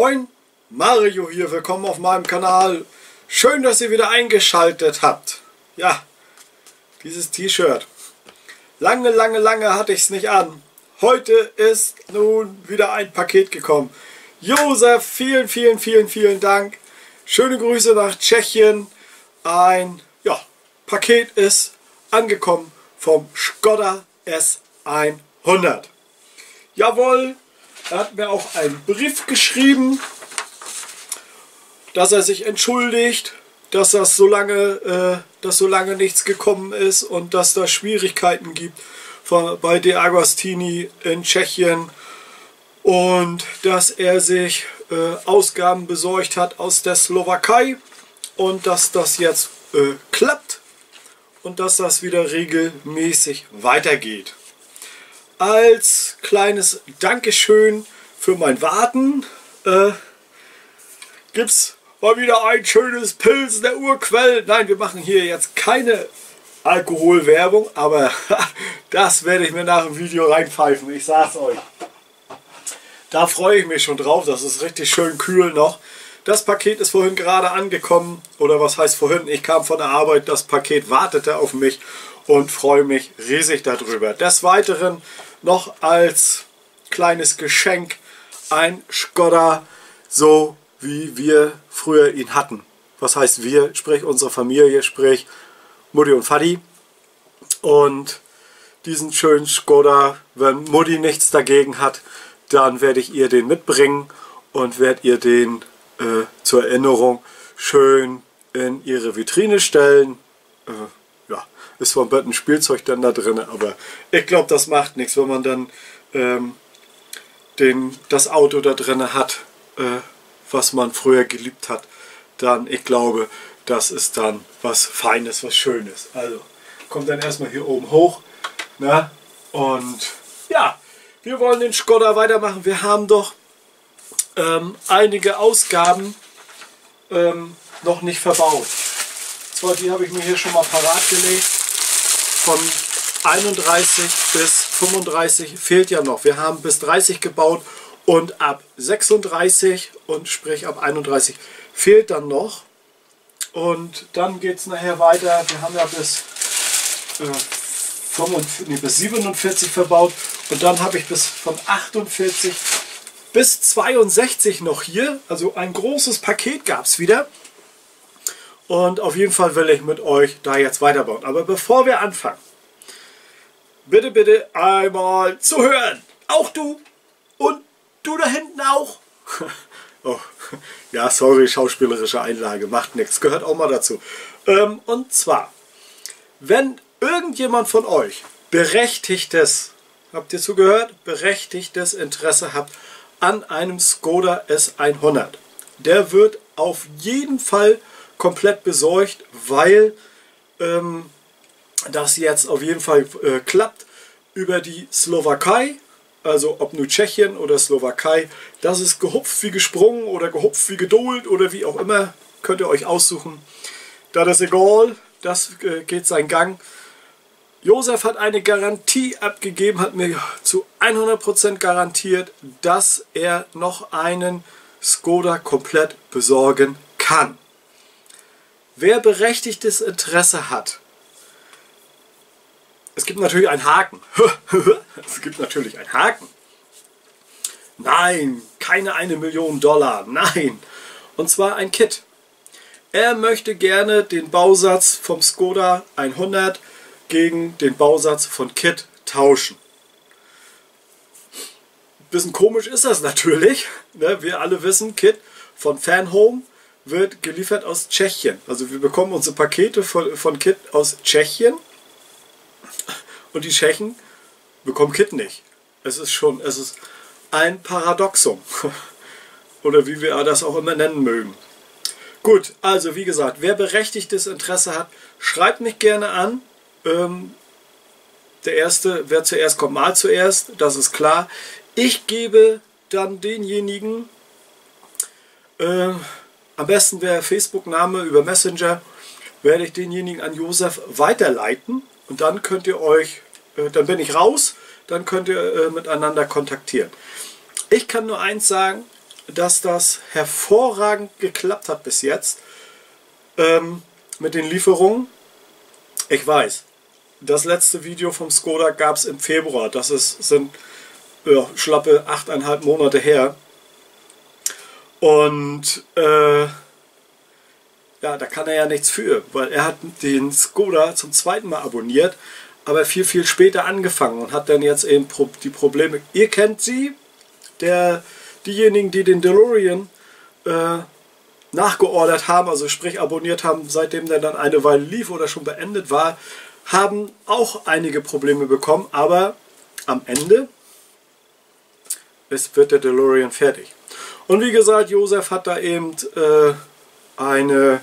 Moin, Mario hier, willkommen auf meinem Kanal. Schön, dass ihr wieder eingeschaltet habt. Ja, dieses T-Shirt. Lange, lange, lange hatte ich es nicht an. Heute ist nun wieder ein Paket gekommen. Josef, vielen, vielen, vielen, vielen Dank. Schöne Grüße nach Tschechien. Ein ja, Paket ist angekommen vom Skoda S100. Jawohl, er hat mir auch einen Brief geschrieben, dass er sich entschuldigt, dass das so lange, äh, dass so lange nichts gekommen ist und dass da Schwierigkeiten gibt von, bei De Agostini in Tschechien und dass er sich äh, Ausgaben besorgt hat aus der Slowakei und dass das jetzt äh, klappt und dass das wieder regelmäßig weitergeht als kleines Dankeschön für mein Warten äh, gibt es mal wieder ein schönes Pilz der Urquell. Nein, wir machen hier jetzt keine Alkoholwerbung, aber das werde ich mir nach dem Video reinpfeifen. Ich sag's euch. Da freue ich mich schon drauf. Das ist richtig schön kühl noch. Das Paket ist vorhin gerade angekommen. Oder was heißt vorhin? Ich kam von der Arbeit. Das Paket wartete auf mich und freue mich riesig darüber. Des Weiteren noch als kleines Geschenk ein Skoda, so wie wir früher ihn hatten. Was heißt wir? Sprich unsere Familie, sprich Mutti und Vati. Und diesen schönen Skoda, wenn Mutti nichts dagegen hat, dann werde ich ihr den mitbringen und werde ihr den äh, zur Erinnerung schön in ihre Vitrine stellen. Äh, ist vom Bett ein Spielzeug dann da drin, aber ich glaube, das macht nichts, wenn man dann ähm, den, das Auto da drin hat, äh, was man früher geliebt hat, dann, ich glaube, das ist dann was Feines, was Schönes. Also, kommt dann erstmal hier oben hoch, ne? und ja, wir wollen den Skoda weitermachen. Wir haben doch ähm, einige Ausgaben ähm, noch nicht verbaut. Zwar die habe ich mir hier schon mal parat gelegt von 31 bis 35 fehlt ja noch. Wir haben bis 30 gebaut und ab 36 und sprich ab 31 fehlt dann noch. Und dann geht es nachher weiter. Wir haben ja bis, äh, 45, nee, bis 47 verbaut und dann habe ich bis von 48 bis 62 noch hier. Also ein großes Paket gab es wieder. Und auf jeden Fall will ich mit euch da jetzt weiterbauen. Aber bevor wir anfangen, bitte, bitte einmal zuhören. Auch du und du da hinten auch. oh, ja, sorry, schauspielerische Einlage, macht nichts, gehört auch mal dazu. Ähm, und zwar, wenn irgendjemand von euch berechtigtes, habt ihr zugehört, berechtigtes Interesse habt an einem Skoda S100, der wird auf jeden Fall komplett besorgt, weil ähm, das jetzt auf jeden Fall äh, klappt über die Slowakei, also ob nur Tschechien oder Slowakei. Das ist gehupft wie gesprungen oder gehupft wie gedolt oder wie auch immer, könnt ihr euch aussuchen. Das ist egal, das äh, geht seinen Gang. Josef hat eine Garantie abgegeben, hat mir zu 100% garantiert, dass er noch einen Skoda komplett besorgen kann. Wer berechtigtes Interesse hat, es gibt natürlich einen Haken. es gibt natürlich einen Haken. Nein, keine eine Million Dollar. Nein. Und zwar ein Kit. Er möchte gerne den Bausatz vom Skoda 100 gegen den Bausatz von Kit tauschen. Bisschen komisch ist das natürlich. Ne? Wir alle wissen, Kit von Fanhome wird geliefert aus Tschechien. Also wir bekommen unsere Pakete von, von Kit aus Tschechien und die Tschechen bekommen Kit nicht. Es ist schon, es ist ein Paradoxum. Oder wie wir das auch immer nennen mögen. Gut, also wie gesagt, wer berechtigtes Interesse hat, schreibt mich gerne an. Ähm, der erste, wer zuerst kommt, mal zuerst, das ist klar. Ich gebe dann denjenigen, äh, am besten wäre Facebook-Name über Messenger, werde ich denjenigen an Josef weiterleiten und dann könnt ihr euch, äh, dann bin ich raus, dann könnt ihr äh, miteinander kontaktieren. Ich kann nur eins sagen, dass das hervorragend geklappt hat bis jetzt ähm, mit den Lieferungen. Ich weiß, das letzte Video vom Skoda gab es im Februar. Das ist, sind ja, schlappe 8,5 Monate her. Und äh, ja, da kann er ja nichts für, weil er hat den Skoda zum zweiten Mal abonniert, aber viel, viel später angefangen und hat dann jetzt eben die Probleme. Ihr kennt sie, der, diejenigen, die den DeLorean äh, nachgeordert haben, also sprich abonniert haben, seitdem der dann eine Weile lief oder schon beendet war, haben auch einige Probleme bekommen, aber am Ende ist, wird der DeLorean fertig. Und wie gesagt, Josef hat da eben äh, eine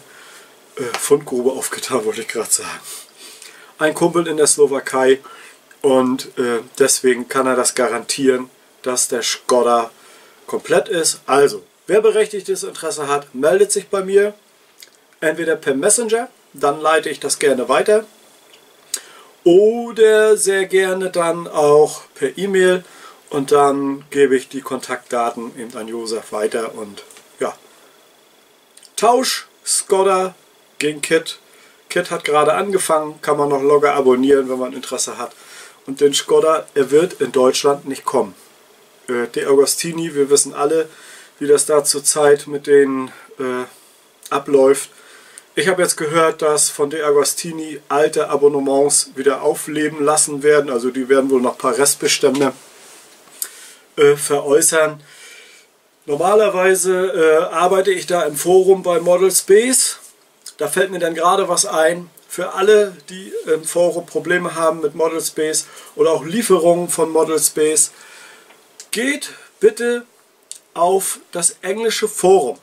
äh, Fundgrube aufgetan, wollte ich gerade sagen. Ein Kumpel in der Slowakei und äh, deswegen kann er das garantieren, dass der Skoda komplett ist. Also, wer berechtigtes Interesse hat, meldet sich bei mir. Entweder per Messenger, dann leite ich das gerne weiter. Oder sehr gerne dann auch per E-Mail und dann gebe ich die Kontaktdaten eben an Josef weiter und ja. Tausch Skoda gegen Kit. Kit hat gerade angefangen, kann man noch locker abonnieren, wenn man Interesse hat. Und den Skoda, er wird in Deutschland nicht kommen. Äh, De Agostini, wir wissen alle, wie das da zurzeit mit denen äh, abläuft. Ich habe jetzt gehört, dass von De Agostini alte Abonnements wieder aufleben lassen werden. Also die werden wohl noch ein paar Restbestände äh, veräußern. Normalerweise äh, arbeite ich da im Forum bei Model Space. Da fällt mir dann gerade was ein. Für alle, die im Forum Probleme haben mit Model Space oder auch Lieferungen von Model Space, geht bitte auf das englische Forum.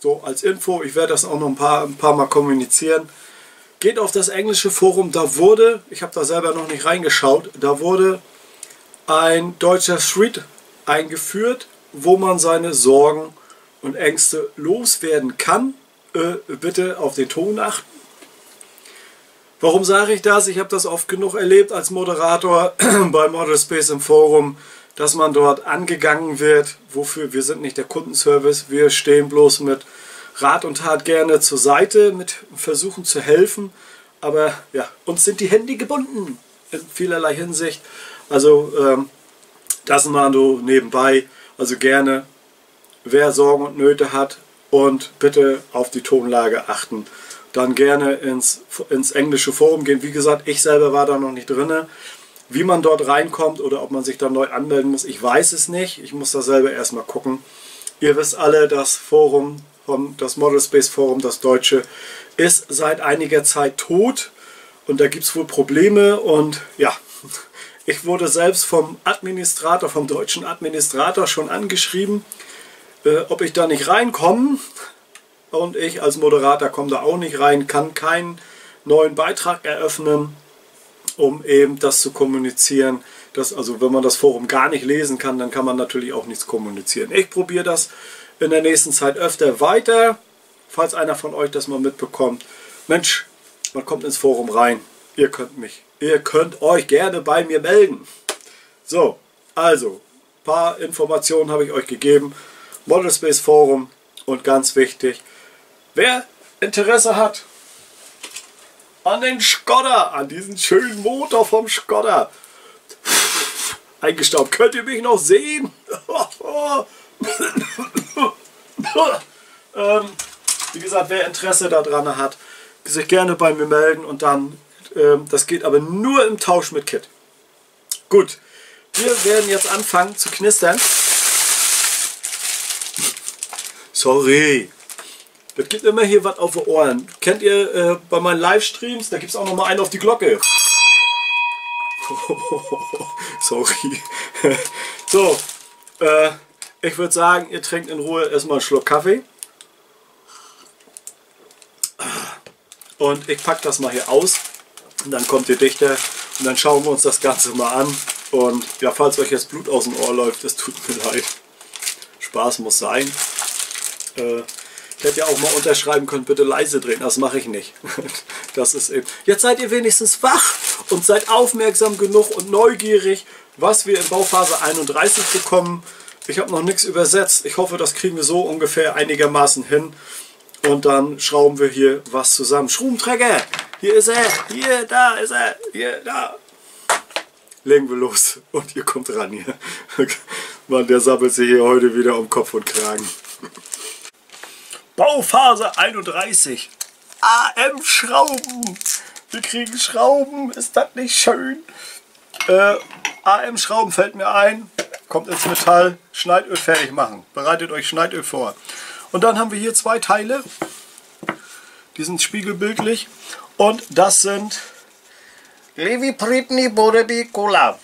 So als Info, ich werde das auch noch ein paar, ein paar Mal kommunizieren. Geht auf das englische Forum, da wurde, ich habe da selber noch nicht reingeschaut, da wurde ein deutscher Street eingeführt, wo man seine Sorgen und Ängste loswerden kann. Äh, bitte auf den Ton achten. Warum sage ich das? Ich habe das oft genug erlebt als Moderator bei Model Space im Forum, dass man dort angegangen wird. Wofür? Wir sind nicht der Kundenservice, wir stehen bloß mit Rat und Tat gerne zur Seite, mit Versuchen zu helfen. Aber ja, uns sind die Hände gebunden in vielerlei Hinsicht. Also ähm, das mal so nebenbei. Also gerne, wer Sorgen und Nöte hat und bitte auf die Tonlage achten. Dann gerne ins, ins englische Forum gehen. Wie gesagt, ich selber war da noch nicht drin. Wie man dort reinkommt oder ob man sich da neu anmelden muss, ich weiß es nicht. Ich muss da selber erstmal gucken. Ihr wisst alle, das Forum, das Model Space Forum, das deutsche, ist seit einiger Zeit tot. Und da gibt es wohl Probleme und ja, ich wurde selbst vom Administrator, vom deutschen Administrator schon angeschrieben, äh, ob ich da nicht reinkomme. Und ich als Moderator komme da auch nicht rein, kann keinen neuen Beitrag eröffnen, um eben das zu kommunizieren. Das, also wenn man das Forum gar nicht lesen kann, dann kann man natürlich auch nichts kommunizieren. Ich probiere das in der nächsten Zeit öfter weiter, falls einer von euch das mal mitbekommt. Mensch, man kommt ins Forum rein, ihr könnt mich Ihr könnt euch gerne bei mir melden. So, also, ein paar Informationen habe ich euch gegeben. Model Space Forum und ganz wichtig, wer Interesse hat an den Skoda, an diesen schönen Motor vom Skoda, eingestaubt, könnt ihr mich noch sehen? ähm, wie gesagt, wer Interesse daran hat, sich gerne bei mir melden und dann das geht aber nur im Tausch mit Kit. Gut, wir werden jetzt anfangen zu knistern. Sorry. Das gibt immer hier was auf die Ohren. Kennt ihr äh, bei meinen Livestreams, da gibt es auch noch mal einen auf die Glocke. Sorry. so, äh, ich würde sagen, ihr trinkt in Ruhe erstmal einen Schluck Kaffee. Und ich packe das mal hier aus. Und dann kommt ihr dichter und dann schauen wir uns das Ganze mal an. Und ja, falls euch jetzt Blut aus dem Ohr läuft, das tut mir leid. Spaß muss sein. Äh, ich hätte ja auch mal unterschreiben können, bitte leise drehen. Das mache ich nicht. Das ist eben. Jetzt seid ihr wenigstens wach und seid aufmerksam genug und neugierig, was wir in Bauphase 31 bekommen. Ich habe noch nichts übersetzt. Ich hoffe, das kriegen wir so ungefähr einigermaßen hin. Und dann schrauben wir hier was zusammen. Schrubenträger, hier ist er, hier, da ist er, hier, da. Legen wir los und ihr kommt ran hier. Mann, der sammelt sich hier heute wieder um Kopf und Kragen. Bauphase 31. AM-Schrauben. Wir kriegen Schrauben. Ist das nicht schön? Äh, AM-Schrauben fällt mir ein. Kommt ins Metall. Schneidöl fertig machen. Bereitet euch Schneidöl vor. Und dann haben wir hier zwei Teile. Die sind spiegelbildlich. Und das sind Levi Pritni Borebi Cola.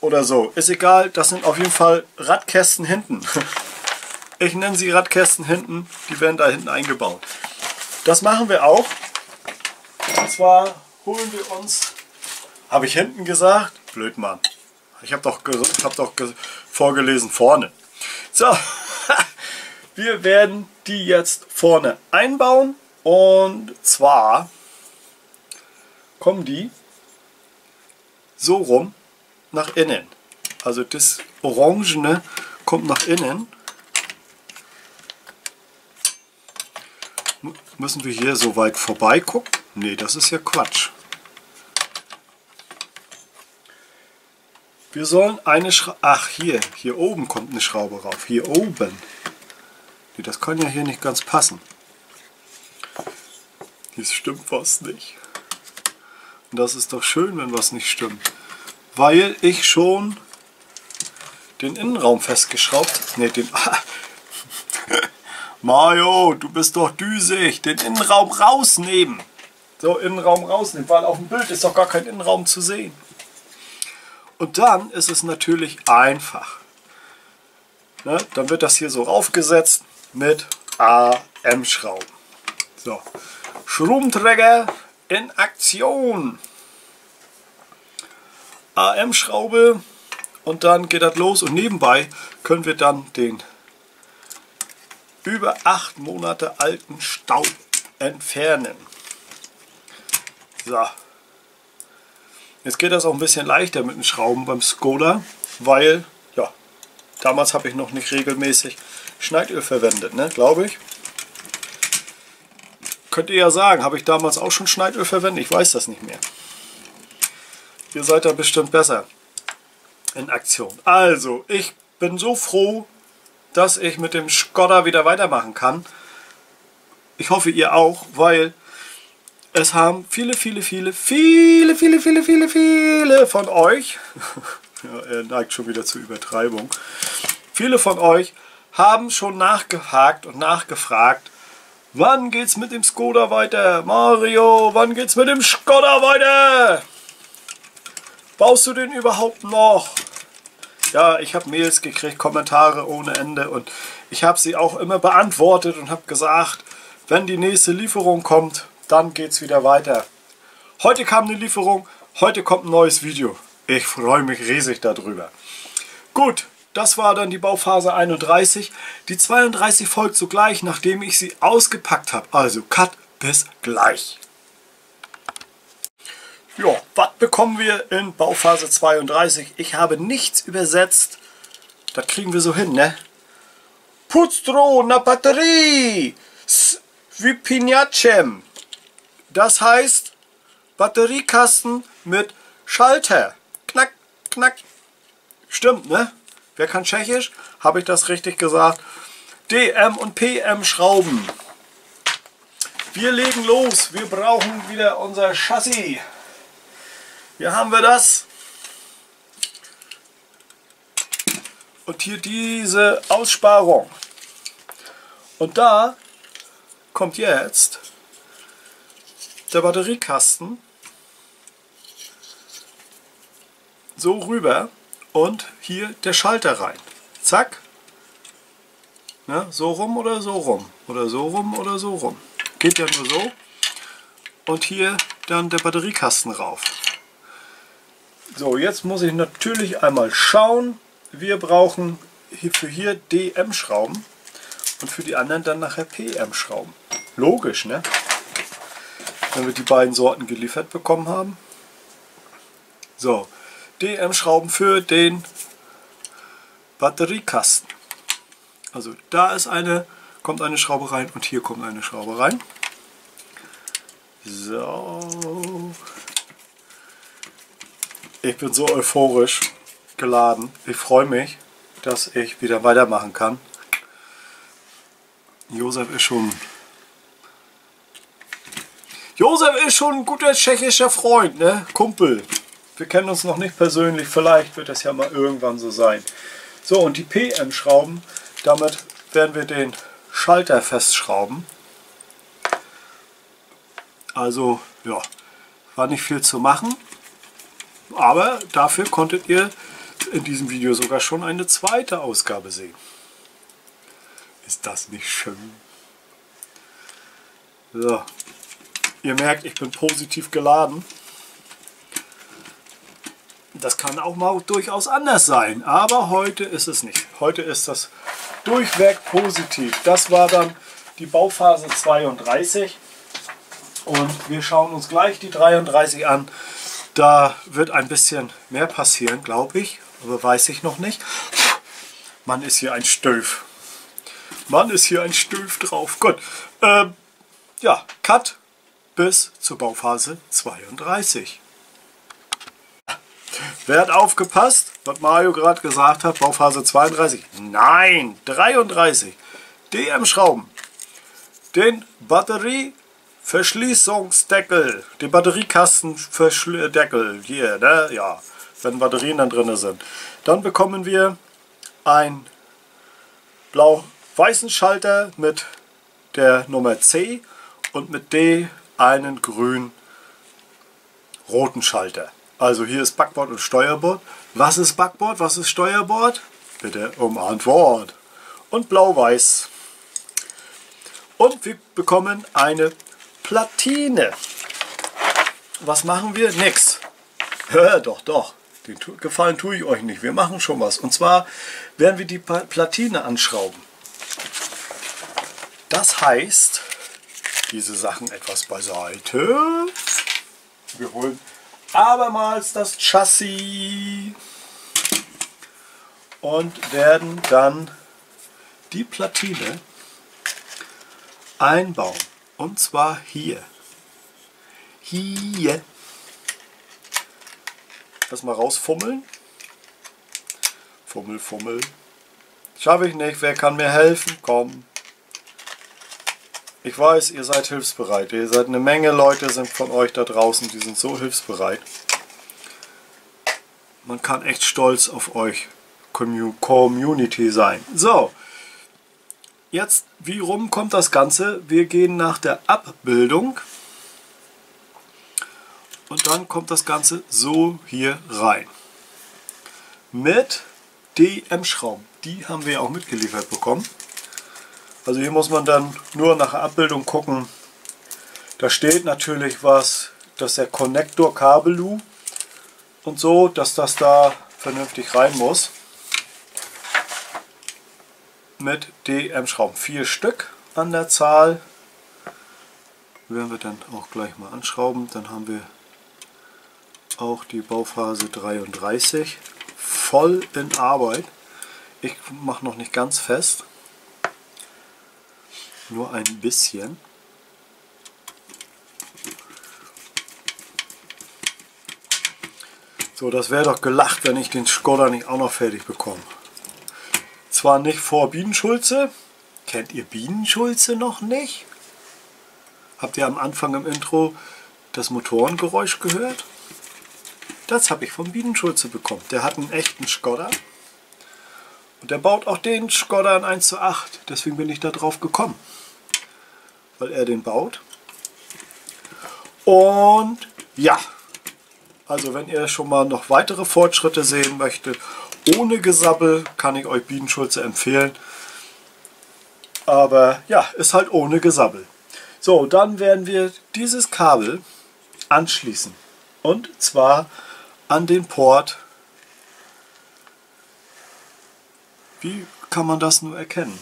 Oder so. Ist egal. Das sind auf jeden Fall Radkästen hinten. Ich nenne sie Radkästen hinten. Die werden da hinten eingebaut. Das machen wir auch. Und zwar holen wir uns, habe ich hinten gesagt? Blöd, Mann. Ich habe doch, hab doch vorgelesen vorne. So, wir werden die jetzt vorne einbauen. Und zwar kommen die so rum nach innen. Also das Orangene kommt nach innen Müssen wir hier so weit vorbei gucken? Nee, das ist ja Quatsch. Wir sollen eine Schraube... Ach, hier. Hier oben kommt eine Schraube rauf. Hier oben. Nee, das kann ja hier nicht ganz passen. Hier stimmt was nicht. Und das ist doch schön, wenn was nicht stimmt. Weil ich schon den Innenraum festgeschraubt... Ne, den... Mario, du bist doch düsig. Den Innenraum rausnehmen. So, Innenraum rausnehmen, weil auf dem Bild ist doch gar kein Innenraum zu sehen. Und dann ist es natürlich einfach. Ne? Dann wird das hier so raufgesetzt mit AM-Schrauben. So, Schraubenträger in Aktion. AM-Schraube und dann geht das los und nebenbei können wir dann den über acht Monate alten Staub entfernen. So. Jetzt geht das auch ein bisschen leichter mit den Schrauben beim Skoda, weil, ja, damals habe ich noch nicht regelmäßig Schneidöl verwendet, ne, glaube ich. Könnt ihr ja sagen, habe ich damals auch schon Schneidöl verwendet? Ich weiß das nicht mehr. Ihr seid da bestimmt besser in Aktion. Also, ich bin so froh, dass ich mit dem Skoda wieder weitermachen kann. Ich hoffe, ihr auch, weil es haben viele, viele, viele, viele, viele, viele, viele, viele von euch, ja, er neigt schon wieder zur Übertreibung, viele von euch haben schon nachgehakt und nachgefragt, wann geht's mit dem Skoda weiter? Mario, wann geht's mit dem Skoda weiter? Baust du den überhaupt noch? ja, ich habe Mails gekriegt, Kommentare ohne Ende und ich habe sie auch immer beantwortet und habe gesagt, wenn die nächste Lieferung kommt, dann geht es wieder weiter. Heute kam eine Lieferung, heute kommt ein neues Video. Ich freue mich riesig darüber. Gut, das war dann die Bauphase 31. Die 32 folgt sogleich, nachdem ich sie ausgepackt habe. Also Cut, bis gleich. Ja, was bekommen wir in Bauphase 32? Ich habe nichts übersetzt. Das kriegen wir so hin, ne? Pustro na batterie Svipiniacem. Das heißt Batteriekasten mit Schalter. Knack, knack. Stimmt, ne? Wer kann Tschechisch? Habe ich das richtig gesagt? DM und PM Schrauben. Wir legen los. Wir brauchen wieder unser Chassis. Hier haben wir das. Und hier diese Aussparung. Und da kommt jetzt der Batteriekasten so rüber und hier der Schalter rein. Zack. Ne, so rum oder so rum. Oder so rum oder so rum. Geht ja nur so. Und hier dann der Batteriekasten rauf. So, jetzt muss ich natürlich einmal schauen. Wir brauchen für hier DM-Schrauben und für die anderen dann nachher PM-Schrauben. Logisch, ne? Wenn wir die beiden Sorten geliefert bekommen haben. So, DM-Schrauben für den Batteriekasten. Also da ist eine, kommt eine Schraube rein und hier kommt eine Schraube rein. So. Ich bin so euphorisch geladen. Ich freue mich, dass ich wieder weitermachen kann. Josef ist schon Josef ist schon ein guter tschechischer Freund, ne? Kumpel. Wir kennen uns noch nicht persönlich, vielleicht wird das ja mal irgendwann so sein. So, und die PM-Schrauben, damit werden wir den Schalter festschrauben. Also, ja, war nicht viel zu machen. Aber dafür konntet ihr in diesem Video sogar schon eine zweite Ausgabe sehen. Ist das nicht schön? So, Ihr merkt, ich bin positiv geladen. Das kann auch mal durchaus anders sein, aber heute ist es nicht. Heute ist das durchweg positiv. Das war dann die Bauphase 32 und wir schauen uns gleich die 33 an. Da wird ein bisschen mehr passieren, glaube ich, aber weiß ich noch nicht. Man ist hier ein Stöf. Man ist hier ein Stöf drauf. Gut. Ähm, ja, Cut bis zur Bauphase 32. Wer hat aufgepasst, was Mario gerade gesagt hat, Bauphase 32? Nein, 33. DM-Schrauben. Den Batterieverschließungsdeckel, den Batteriekastenverdeckel, hier, ne? ja, wenn Batterien dann drin sind. Dann bekommen wir einen blau-weißen Schalter mit der Nummer C und mit D einen grün-roten Schalter. Also hier ist Backbord und Steuerbord. Was ist Backbord? Was ist Steuerbord? Bitte um Antwort. Und blau-weiß. Und wir bekommen eine Platine. Was machen wir? Nix. Hör doch, doch. Den Gefallen tue ich euch nicht. Wir machen schon was. Und zwar werden wir die Platine anschrauben. Das heißt, diese Sachen etwas beiseite. Wir holen abermals das Chassis und werden dann die Platine einbauen. Und zwar hier. Hier. Erstmal rausfummeln. Fummel, fummel. Schaffe ich nicht. Wer kann mir helfen? Komm. Ich weiß, ihr seid hilfsbereit. Ihr seid eine Menge Leute sind von euch da draußen, die sind so hilfsbereit. Man kann echt stolz auf euch Community sein. So, jetzt, wie rum kommt das Ganze? Wir gehen nach der Abbildung und dann kommt das Ganze so hier rein. Mit DM-Schrauben. Die haben wir auch mitgeliefert bekommen. Also hier muss man dann nur nach Abbildung gucken. Da steht natürlich was, dass der Konnektor Kabelu und so, dass das da vernünftig rein muss. Mit DM-Schrauben. Vier Stück an der Zahl. Werden wir dann auch gleich mal anschrauben. Dann haben wir auch die Bauphase 33 voll in Arbeit. Ich mache noch nicht ganz fest nur ein bisschen. So, das wäre doch gelacht, wenn ich den Skoda nicht auch noch fertig bekomme. Zwar nicht vor Bienenschulze. Kennt ihr Bienenschulze noch nicht? Habt ihr am Anfang im Intro das Motorengeräusch gehört? Das habe ich von Bienenschulze bekommen. Der hat einen echten Skoda. Und der baut auch den Skoda in 1 zu 8. Deswegen bin ich da drauf gekommen weil er den baut. Und ja, also wenn ihr schon mal noch weitere Fortschritte sehen möchtet, ohne Gesabbel kann ich euch Bienenschulze empfehlen. Aber ja, ist halt ohne Gesabbel. So, dann werden wir dieses Kabel anschließen. Und zwar an den Port. Wie kann man das nur erkennen?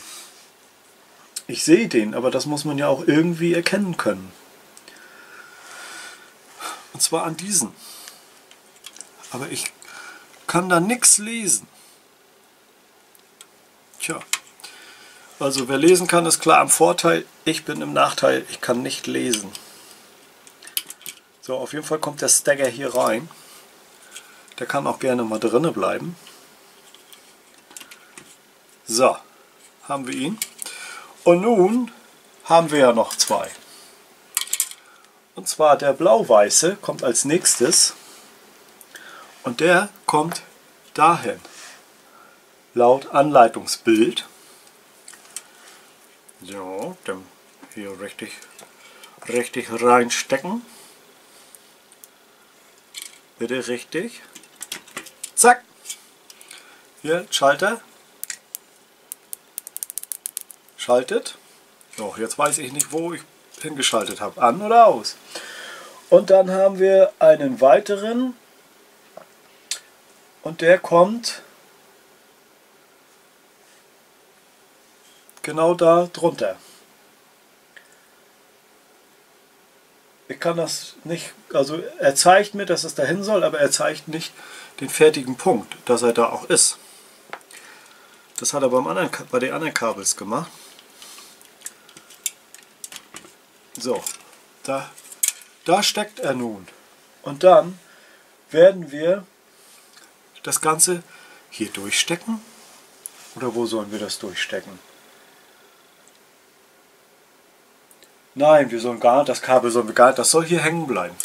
Ich sehe den, aber das muss man ja auch irgendwie erkennen können. Und zwar an diesen. Aber ich kann da nichts lesen. Tja, Also wer lesen kann, ist klar am Vorteil. Ich bin im Nachteil, ich kann nicht lesen. So, auf jeden Fall kommt der Stagger hier rein. Der kann auch gerne mal drinnen bleiben. So, haben wir ihn. Und nun haben wir ja noch zwei. Und zwar der blau-weiße kommt als nächstes. Und der kommt dahin. Laut Anleitungsbild. So, dann hier richtig, richtig reinstecken. Bitte richtig. Zack. Hier, Schalter. Schaltet. So, jetzt weiß ich nicht, wo ich hingeschaltet habe. An oder aus. Und dann haben wir einen weiteren. Und der kommt genau da drunter. Ich kann das nicht, also er zeigt mir, dass es dahin soll, aber er zeigt nicht den fertigen Punkt, dass er da auch ist. Das hat er beim anderen, bei den anderen Kabels gemacht. So, da, da steckt er nun. Und dann werden wir das Ganze hier durchstecken. Oder wo sollen wir das durchstecken? Nein, wir sollen gar das Kabel sollen wir gar das soll hier hängen bleiben.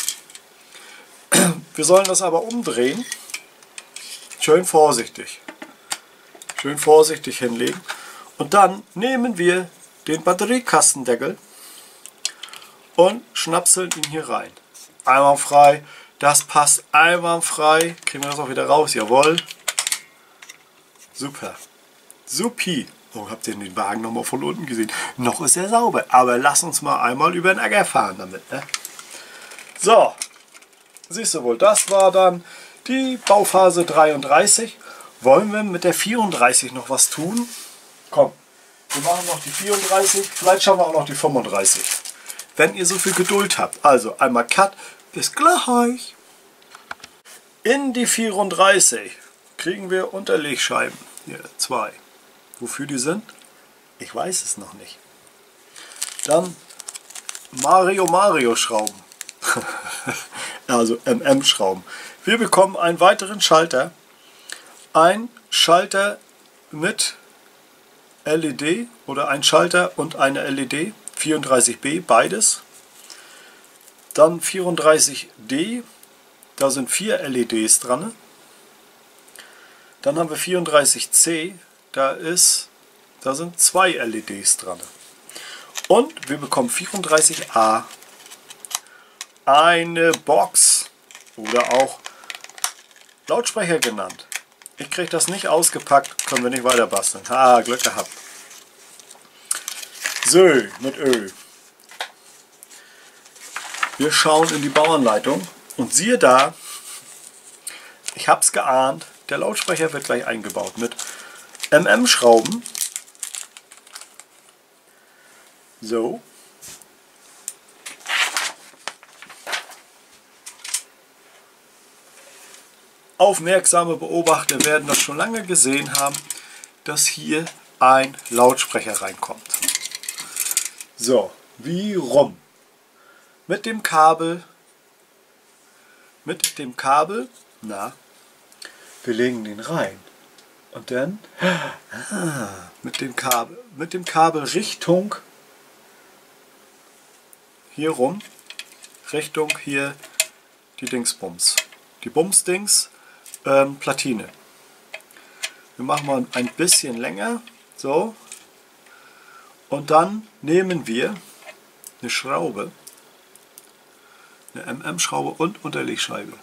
Wir sollen das aber umdrehen. Schön vorsichtig. Schön vorsichtig hinlegen. Und dann nehmen wir den Batteriekastendeckel und schnapseln ihn hier rein. Einwandfrei. Das passt einwandfrei. Kriegen wir das auch wieder raus. Jawohl. Super. Supi. Oh, habt ihr den Wagen nochmal von unten gesehen? Noch ist er sauber, aber lass uns mal einmal über den Acker fahren damit. Ne? So, siehst du wohl, das war dann die Bauphase 33. Wollen wir mit der 34 noch was tun? Komm, wir machen noch die 34, vielleicht schauen wir auch noch die 35. Wenn ihr so viel Geduld habt. Also einmal Cut, bis gleich. In die 34 kriegen wir Unterlegscheiben. Hier, zwei. Wofür die sind? Ich weiß es noch nicht. Dann Mario Mario Schrauben. also MM Schrauben. Wir bekommen einen weiteren Schalter. Ein Schalter mit LED oder ein Schalter und eine LED. 34B, beides. Dann 34D, da sind vier LEDs dran. Dann haben wir 34C, da ist, da sind zwei LEDs dran. Und wir bekommen 34A eine Box oder auch Lautsprecher genannt. Ich kriege das nicht ausgepackt, können wir nicht weiter basteln. Ha, Glück gehabt. So, mit Öl. Wir schauen in die Bauanleitung und siehe da, ich habe es geahnt, der Lautsprecher wird gleich eingebaut mit MM-Schrauben. So. Aufmerksame Beobachter werden das schon lange gesehen haben, dass hier ein Lautsprecher reinkommt. So, wie rum? Mit dem Kabel, mit dem Kabel, na, wir legen den rein. Und dann ah, mit dem Kabel, mit dem Kabel Richtung hier rum, Richtung hier die Dingsbums. Die Bumsdings, ähm, Platine. Wir machen mal ein bisschen länger, so. Und dann nehmen wir eine Schraube, eine MM-Schraube und Unterlegscheibe.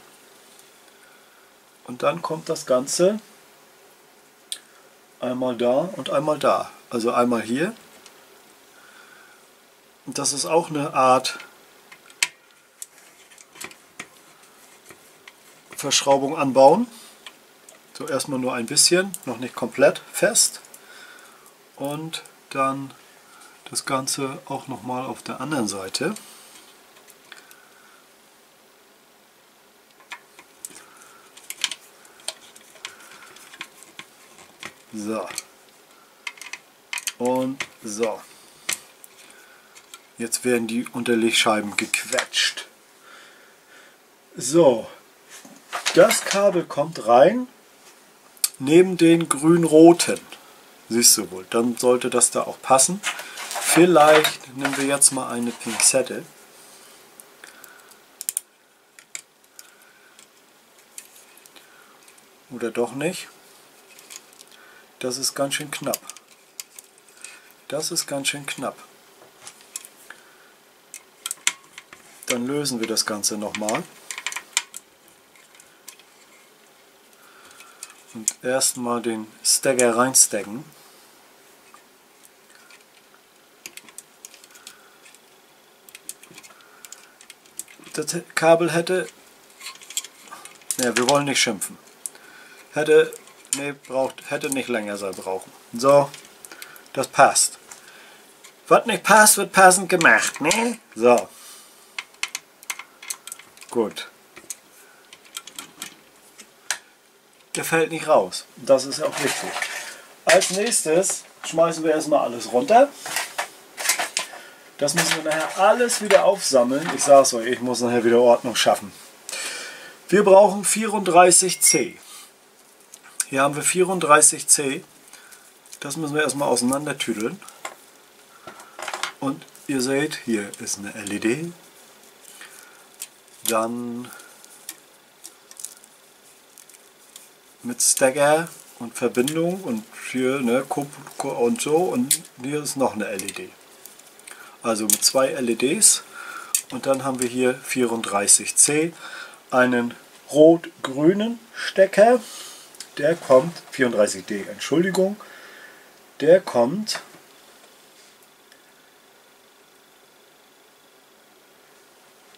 Und dann kommt das Ganze einmal da und einmal da. Also einmal hier. Und das ist auch eine Art Verschraubung anbauen. So erstmal nur ein bisschen, noch nicht komplett fest. Und dann das Ganze auch nochmal auf der anderen Seite. So. Und so. Jetzt werden die Unterlegscheiben gequetscht. So. Das Kabel kommt rein neben den grün-roten. Siehst du wohl. Dann sollte das da auch passen. Vielleicht nehmen wir jetzt mal eine Pinzette. Oder doch nicht. Das ist ganz schön knapp. Das ist ganz schön knapp. Dann lösen wir das Ganze nochmal. Und erstmal den Stagger reinstecken. Das Kabel hätte... Ne, wir wollen nicht schimpfen. Hätte... Ne, braucht, hätte nicht länger sein brauchen. So, das passt. Was nicht passt, wird passend gemacht, ne? So. Gut. Der fällt nicht raus. Das ist auch wichtig. Als nächstes schmeißen wir erstmal alles runter. Das müssen wir nachher alles wieder aufsammeln. Ich sage es euch, ich muss nachher wieder Ordnung schaffen. Wir brauchen 34C. Hier haben wir 34C. Das müssen wir erstmal auseinandertüdeln. Und ihr seht, hier ist eine LED. Dann mit Stagger und Verbindung und hier ne, und so und hier ist noch eine LED. Also mit zwei LEDs und dann haben wir hier 34C einen rot-grünen Stecker, der kommt, 34D, Entschuldigung, der kommt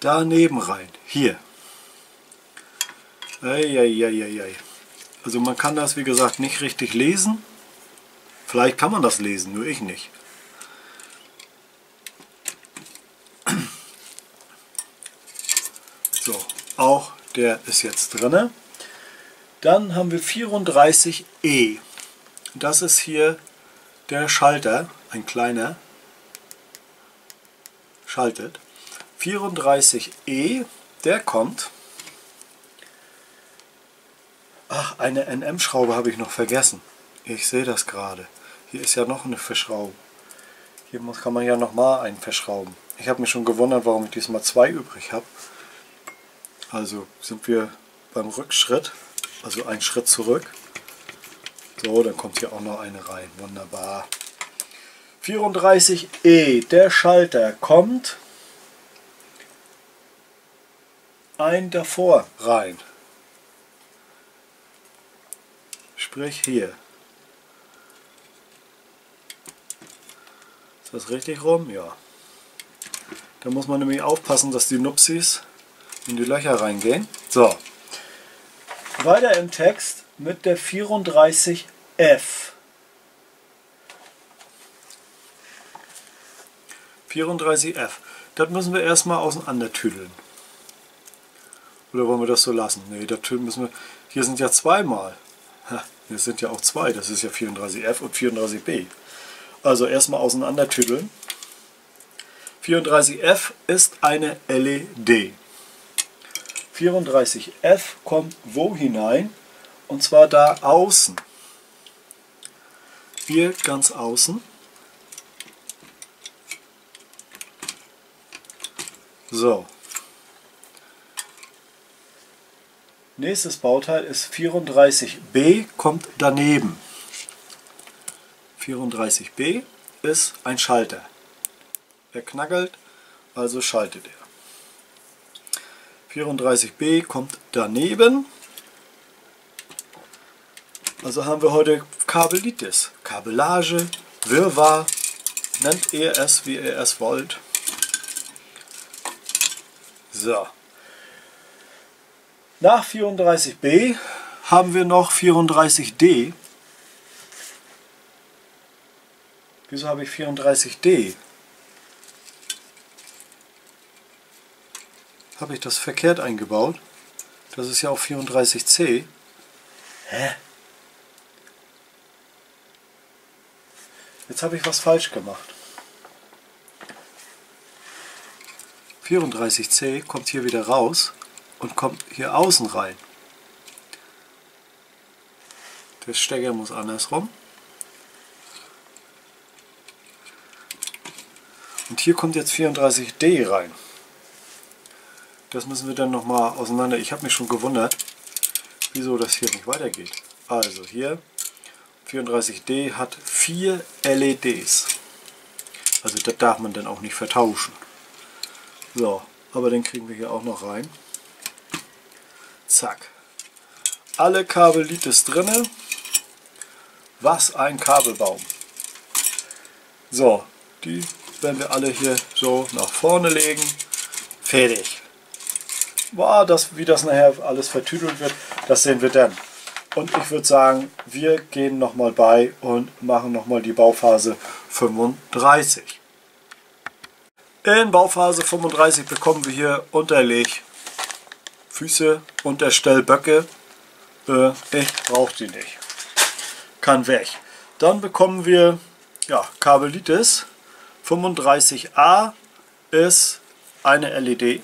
daneben rein, hier. Eieieiei. Also man kann das wie gesagt nicht richtig lesen. Vielleicht kann man das lesen, nur ich nicht. So, auch der ist jetzt drin. Dann haben wir 34E. Das ist hier der Schalter, ein kleiner, schaltet. 34E, der kommt Ach, eine NM-Schraube habe ich noch vergessen. Ich sehe das gerade. Hier ist ja noch eine Verschraubung. Hier kann man ja nochmal einen verschrauben. Ich habe mich schon gewundert, warum ich diesmal zwei übrig habe. Also sind wir beim Rückschritt, also einen Schritt zurück. So, dann kommt hier auch noch eine rein. Wunderbar. 34E, der Schalter kommt ein davor rein. Sprich hier. Ist das richtig rum? Ja. Da muss man nämlich aufpassen, dass die Nupsis in die Löcher reingehen. So. Weiter im Text mit der 34F. ...34F. Das müssen wir erstmal auseinandertüdeln. Oder wollen wir das so lassen? Ne, das müssen wir... Hier sind ja zweimal. Das sind ja auch zwei, das ist ja 34F und 34B. Also erstmal auseinandertüdeln. 34F ist eine LED. 34F kommt wo hinein? Und zwar da außen. Hier ganz außen. So, Nächstes Bauteil ist 34b, kommt daneben. 34b ist ein Schalter. Er knackelt, also schaltet er. 34b kommt daneben. Also haben wir heute Kabelitis, Kabellage, Wirrwarr, nennt ihr es, wie ihr es wollt. So. Nach 34b haben wir noch 34d. Wieso habe ich 34d? Habe ich das verkehrt eingebaut? Das ist ja auch 34c. Hä? Jetzt habe ich was falsch gemacht. 34C kommt hier wieder raus und kommt hier außen rein. Der Stecker muss andersrum. Und hier kommt jetzt 34D rein. Das müssen wir dann nochmal auseinander. Ich habe mich schon gewundert, wieso das hier nicht weitergeht. Also hier 34D hat vier LEDs. Also das darf man dann auch nicht vertauschen. So, aber den kriegen wir hier auch noch rein. Zack. Alle Kabel liegt es drinne. Was ein Kabelbaum. So, die werden wir alle hier so nach vorne legen. Fertig. Wow, das, wie das nachher alles vertüdelt wird, das sehen wir dann. Und ich würde sagen, wir gehen nochmal bei und machen nochmal die Bauphase 35. In Bauphase 35 bekommen wir hier Unterleg, Füße, Unterstellböcke. Äh, ich brauche die nicht. Kann weg. Dann bekommen wir ja, Kabelitis. 35a ist eine LED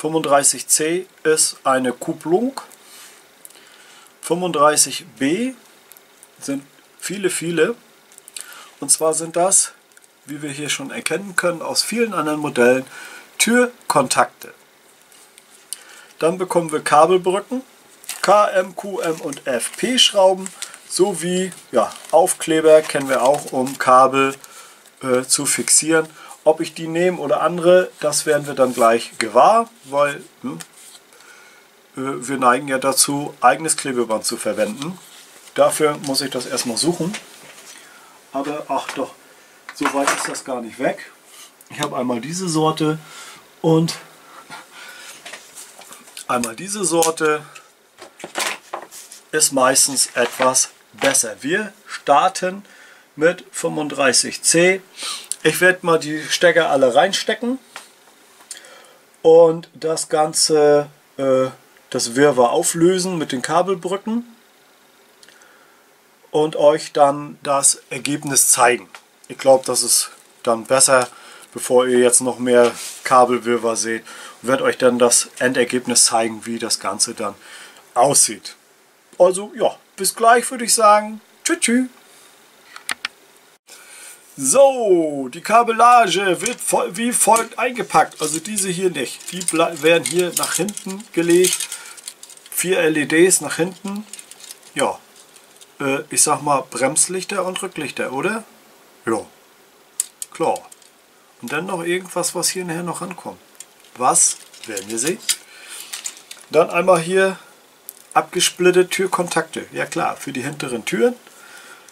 35c ist eine Kupplung. 35b sind viele, viele. Und zwar sind das, wie wir hier schon erkennen können, aus vielen anderen Modellen Türkontakte. Dann bekommen wir Kabelbrücken, KM, QM und FP Schrauben sowie ja, Aufkleber kennen wir auch, um Kabel äh, zu fixieren ob ich die nehme oder andere, das werden wir dann gleich gewahr, weil hm, wir neigen ja dazu, eigenes Klebeband zu verwenden. Dafür muss ich das erstmal suchen. Aber ach doch, so weit ist das gar nicht weg. Ich habe einmal diese Sorte und einmal diese Sorte ist meistens etwas besser. Wir starten mit 35C ich werde mal die Stecker alle reinstecken und das Ganze, äh, das Wirrwarr auflösen mit den Kabelbrücken und euch dann das Ergebnis zeigen. Ich glaube, das ist dann besser, bevor ihr jetzt noch mehr Kabelwirrwarr seht. Und werde euch dann das Endergebnis zeigen, wie das Ganze dann aussieht. Also ja, bis gleich würde ich sagen. Tschüss. tschüss. So, die Kabellage wird wie folgt eingepackt. Also diese hier nicht. Die werden hier nach hinten gelegt. Vier LEDs nach hinten. Ja, äh, ich sag mal Bremslichter und Rücklichter, oder? Ja, klar. Und dann noch irgendwas, was hier nachher noch ankommt. Was? Werden wir sehen. Dann einmal hier abgesplittete Türkontakte. Ja klar, für die hinteren Türen.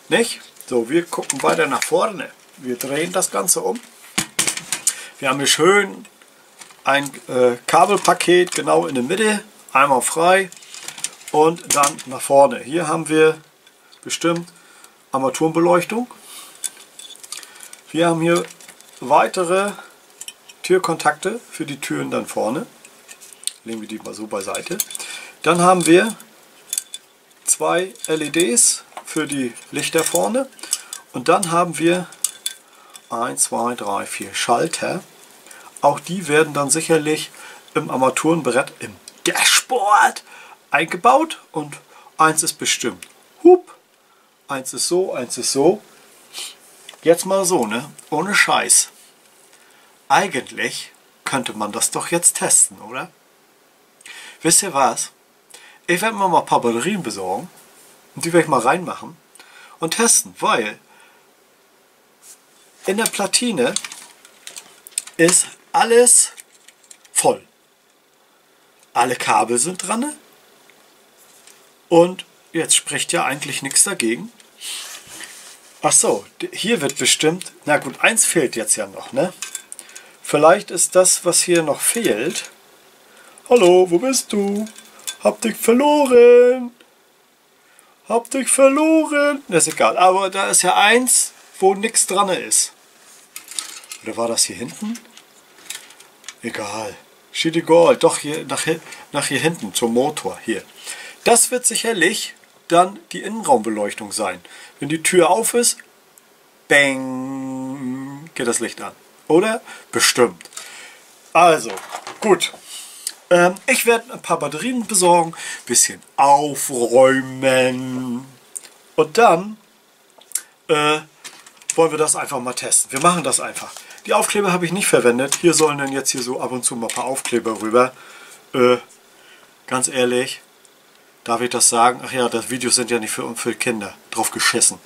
Nicht? So, wir gucken weiter nach vorne. Wir drehen das Ganze um. Wir haben hier schön ein äh, Kabelpaket genau in der Mitte, einmal frei und dann nach vorne. Hier haben wir bestimmt Armaturenbeleuchtung. Wir haben hier weitere Türkontakte für die Türen dann vorne. Legen wir die mal so beiseite. Dann haben wir zwei LEDs für die Lichter vorne und dann haben wir 1, 2, 3, 4 Schalter. Auch die werden dann sicherlich im Armaturenbrett im Dashboard eingebaut und eins ist bestimmt. Hup, eins ist so, eins ist so. Jetzt mal so, ne? Ohne Scheiß. Eigentlich könnte man das doch jetzt testen, oder? Wisst ihr was? Ich werde mir mal ein paar Batterien besorgen und die werde ich mal reinmachen und testen, weil in der Platine ist alles voll. Alle Kabel sind dran. Und jetzt spricht ja eigentlich nichts dagegen. Ach so, hier wird bestimmt, na gut, eins fehlt jetzt ja noch, ne? Vielleicht ist das, was hier noch fehlt. Hallo, wo bist du? Hab dich verloren. Hab dich verloren. Das ist egal, aber da ist ja eins, wo nichts dran ist. Oder war das hier hinten? Egal. Steht egal. Doch hier nach, nach hier hinten zum Motor. Hier. Das wird sicherlich dann die Innenraumbeleuchtung sein. Wenn die Tür auf ist, bang, geht das Licht an. Oder? Bestimmt. Also, gut. Ähm, ich werde ein paar Batterien besorgen, bisschen aufräumen und dann äh, wollen wir das einfach mal testen. Wir machen das einfach. Die Aufkleber habe ich nicht verwendet. Hier sollen dann jetzt hier so ab und zu mal ein paar Aufkleber rüber. Äh, ganz ehrlich, darf ich das sagen? Ach ja, das Videos sind ja nicht für, für Kinder. Drauf geschissen.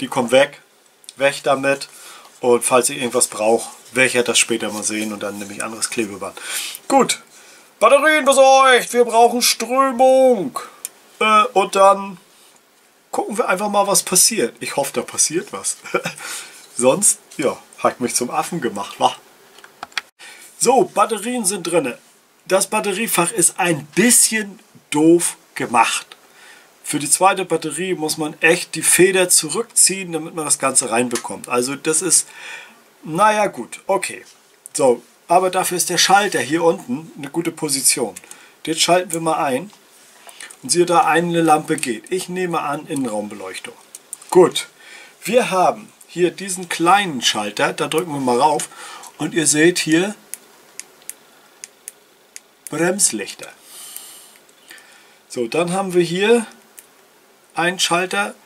Die kommen weg. Weg damit. Und falls ich irgendwas brauche, werde ich ja das später mal sehen und dann nehme ich anderes Klebeband. Gut, Batterien besorgt, wir brauchen Strömung. Äh, und dann gucken wir einfach mal, was passiert. Ich hoffe, da passiert was. Sonst, ja, hat mich zum Affen gemacht, wa? So, Batterien sind drin. Das Batteriefach ist ein bisschen doof gemacht. Für die zweite Batterie muss man echt die Feder zurückziehen, damit man das Ganze reinbekommt. Also das ist, naja gut, okay. So, aber dafür ist der Schalter hier unten eine gute Position. Den schalten wir mal ein und siehe da, eine Lampe geht. Ich nehme an Innenraumbeleuchtung. Gut, wir haben hier diesen kleinen Schalter, da drücken wir mal rauf und ihr seht hier Bremslichter. So, dann haben wir hier einen Schalter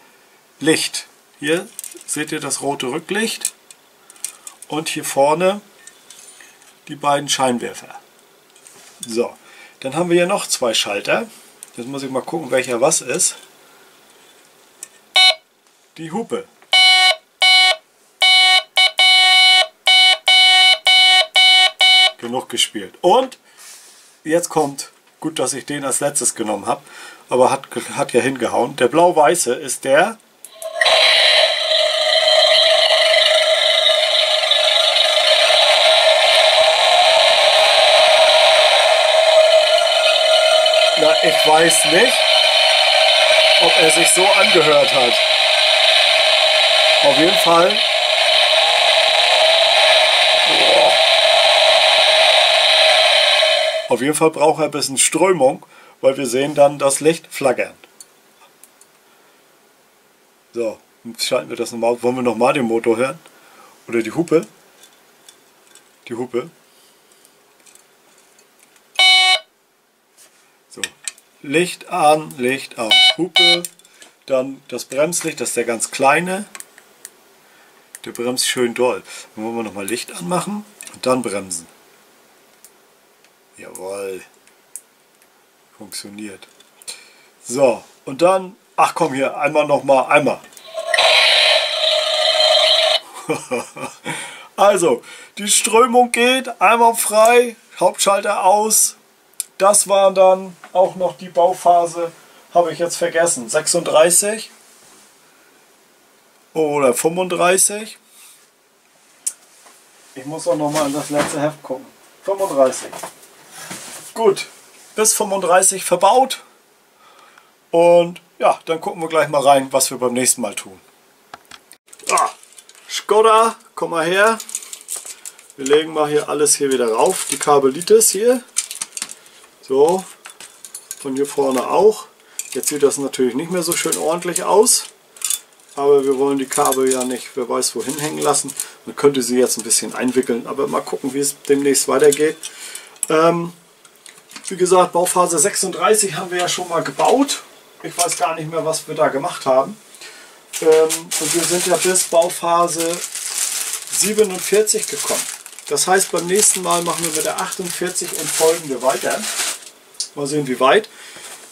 Licht. Hier seht ihr das rote Rücklicht und hier vorne die beiden Scheinwerfer. So, dann haben wir hier noch zwei Schalter. Jetzt muss ich mal gucken, welcher was ist. Die Hupe. Genug gespielt. Und jetzt kommt, gut, dass ich den als letztes genommen habe, aber hat, hat ja hingehauen. Der blau-weiße ist der, Na, ich weiß nicht, ob er sich so angehört hat. Auf jeden Fall. Auf jeden Fall braucht er ein bisschen Strömung, weil wir sehen dann das Licht flackern. So, jetzt schalten wir das nochmal auf. Wollen wir nochmal den Motor hören? Oder die Hupe? Die Hupe. Licht an, Licht aus, Hupe, dann das Bremslicht, das ist der ganz kleine, der bremst schön doll. Dann wollen wir nochmal Licht anmachen und dann bremsen. Jawohl, funktioniert. So, und dann, ach komm hier, einmal nochmal, einmal. also, die Strömung geht, einmal frei, Hauptschalter aus, das war dann auch noch die Bauphase, habe ich jetzt vergessen, 36 oder 35. Ich muss auch noch mal in das letzte Heft gucken. 35. Gut, bis 35 verbaut. Und ja, dann gucken wir gleich mal rein, was wir beim nächsten Mal tun. Ah, Skoda, komm mal her. Wir legen mal hier alles hier wieder rauf. Die Kabelitis hier. So, von hier vorne auch. Jetzt sieht das natürlich nicht mehr so schön ordentlich aus. Aber wir wollen die Kabel ja nicht, wer weiß wohin hängen lassen. Man könnte sie jetzt ein bisschen einwickeln, aber mal gucken, wie es demnächst weitergeht. Ähm, wie gesagt, Bauphase 36 haben wir ja schon mal gebaut. Ich weiß gar nicht mehr, was wir da gemacht haben. Ähm, und wir sind ja bis Bauphase 47 gekommen. Das heißt, beim nächsten Mal machen wir mit der 48 und folgende weiter. Mal sehen, wie weit.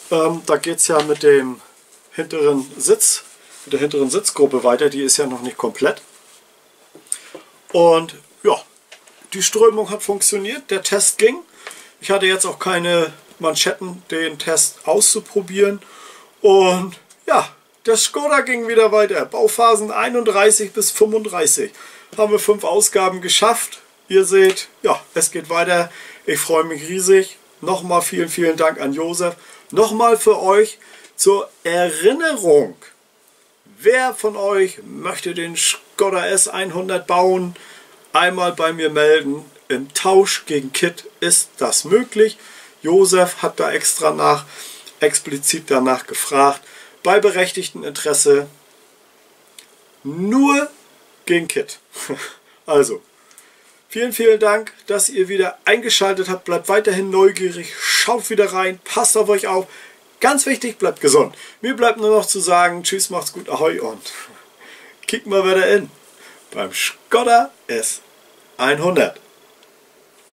Ähm, da geht es ja mit dem hinteren Sitz, mit der hinteren Sitzgruppe weiter. Die ist ja noch nicht komplett. Und ja, die Strömung hat funktioniert. Der Test ging. Ich hatte jetzt auch keine Manschetten, den Test auszuprobieren. Und ja, der Skoda ging wieder weiter. Bauphasen 31 bis 35. Haben wir fünf Ausgaben geschafft. Ihr seht, ja, es geht weiter. Ich freue mich riesig. Nochmal vielen, vielen Dank an Josef. Nochmal für euch zur Erinnerung. Wer von euch möchte den Skoda S100 bauen? Einmal bei mir melden. Im Tausch gegen Kit ist das möglich. Josef hat da extra nach, explizit danach gefragt. Bei berechtigtem Interesse nur gegen Kit. Also, vielen, vielen Dank, dass ihr wieder eingeschaltet habt. Bleibt weiterhin neugierig, schaut wieder rein, passt auf euch auf. Ganz wichtig, bleibt gesund. Mir bleibt nur noch zu sagen, tschüss, macht's gut, ahoi und kick mal wieder in beim Skoda S100.